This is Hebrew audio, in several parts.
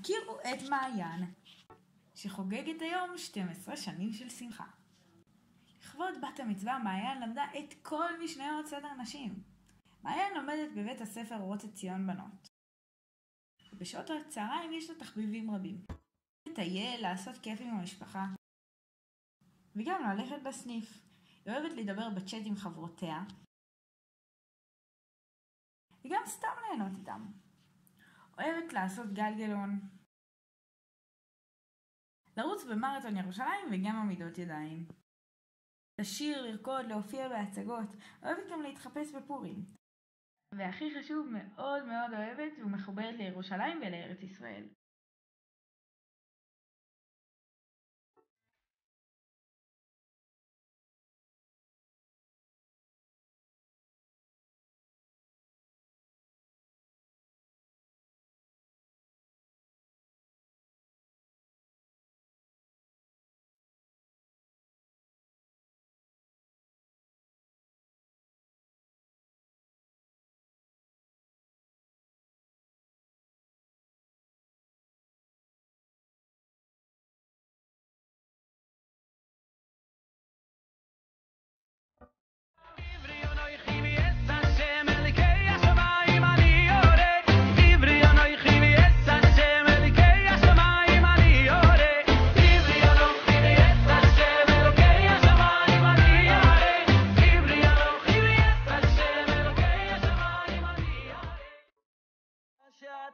הכירו את מעיין, שחוגגת היום 12 שנים של שמחה. לכבוד בת המצווה, מעיין למדה את כל משניות סדר נשים. מעיין לומדת בבית הספר אורות עציון בנות. ובשעות הצהריים יש לה תחביבים רבים. לטייל, לעשות כיף עם המשפחה, וגם ללכת בסניף. היא אוהבת לדבר בצ'אט עם חברותיה, וגם סתם ליהנות איתם. אוהבת לעשות גלגלון, לרוץ במרתון ירושלים וגם עמידות ידיים. לשיר, לרקוד, להופיע בהצגות, אוהבת גם להתחפש בפורים. והכי חשוב, מאוד מאוד אוהבת ומחוברת לירושלים ולארץ ישראל.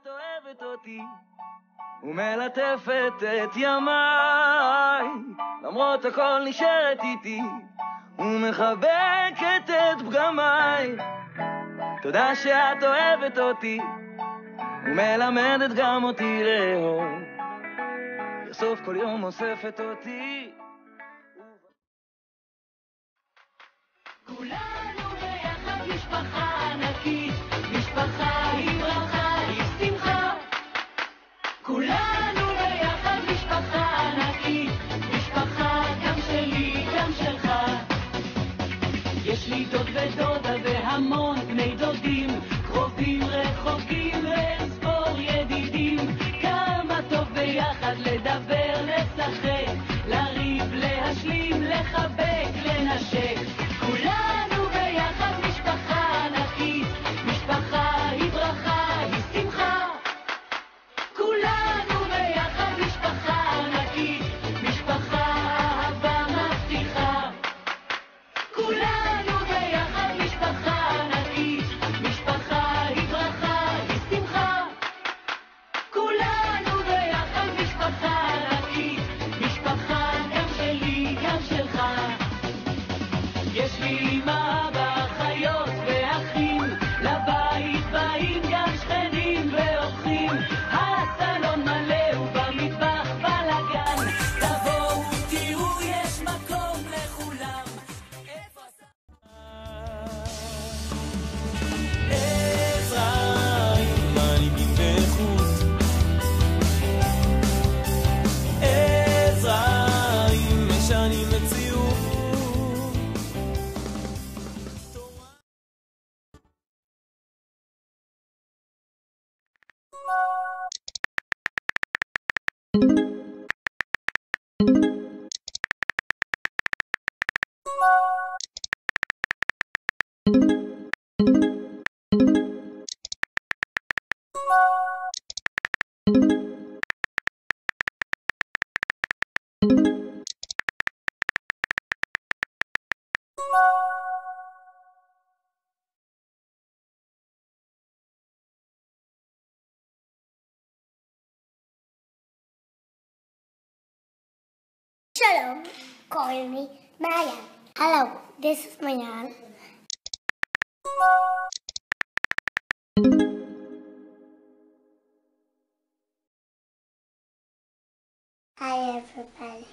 שאת אוהבת אותי ומלטפת את ימיי למרות הכל נשארת איתי ומחבקת את פגמיי. תודה שאת אוהבת אותי, ומלמדת גם אותי לאהוב. בסוף כל יום אוספת אותי. כולנו jeśli to kwedą Yes, we must. Shalom, call me Mayan. Hello, this is Mayan. Hi everybody.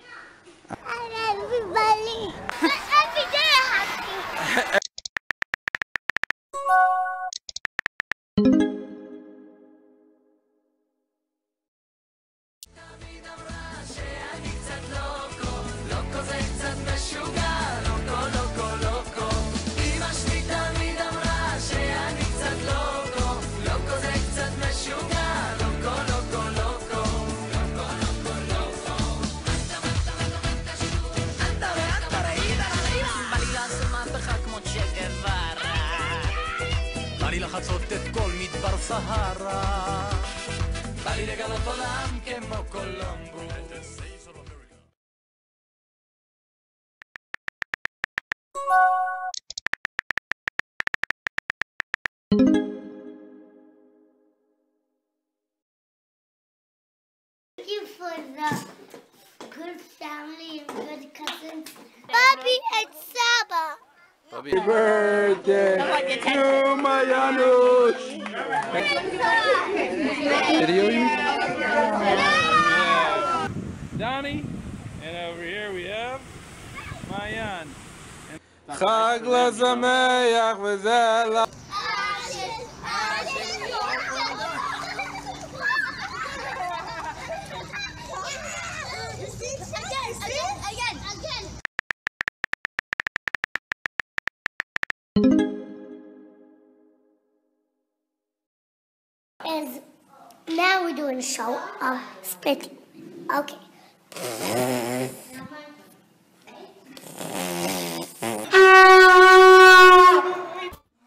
בסהרה. בא לי לגלות עולם כמו קולומבוס. Thank you for the good family and good cousins. Bobby and Saba. Donnie, and over here we have Mayan. חג לשמח וזה And now we're doing a show of spitting. Okay.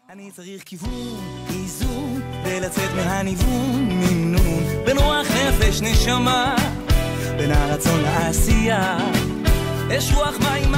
אני צריך כיוון, איזון, ולצאת מהניוון, מינון, בין רוח נפש נשמה, בין הרצון לעשייה, אש רוח מים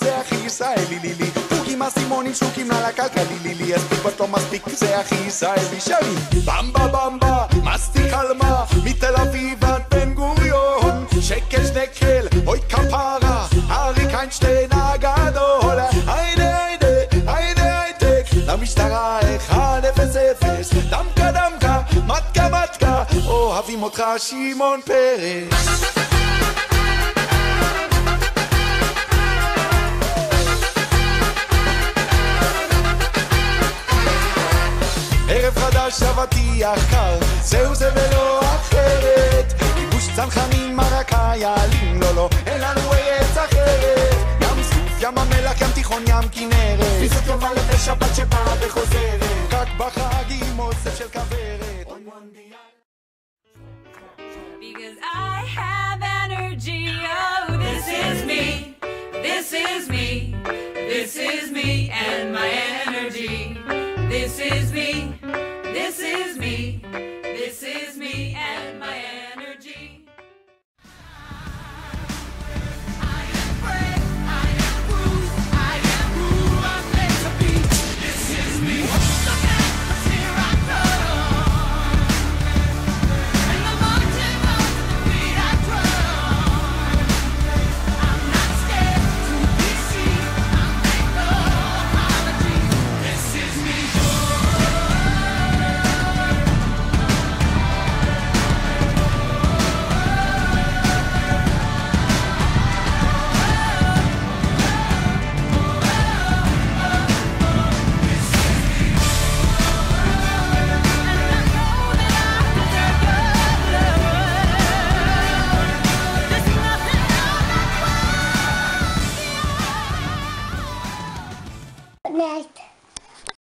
זה הכי ישראלי לילי פוקים אסימונים שוקים לה לכלכלי לילי הספיק לא מספיק זה הכי ישראלי שלי. במבה במבה מסטיק על מה? מתל אביב עד בן גוריון. שקל שנקל אוי כפרה. אריק איינשטיין הגדול היידה היידה היידה הייטק. למשטרה 1-0-0 דמקה דמקה מתקה מתקה אוהבים אותך שמעון פרס ערב חדש אבטיח קר, זהו זה ולא אחרת. ייבוש צנחנים, מרקה, יעלים, לא לא, אין לנו ארץ אחרת. ים סוף, ים המלח, ים תיכון, ים כנרת. פיסות טובה לשבת שבאה וחוזרת. רק בחג עם אוסף של כוורת. אוי, מונדיאל. Because I have energy. Oh, this is me. This is me. This is me and my energy. this is me.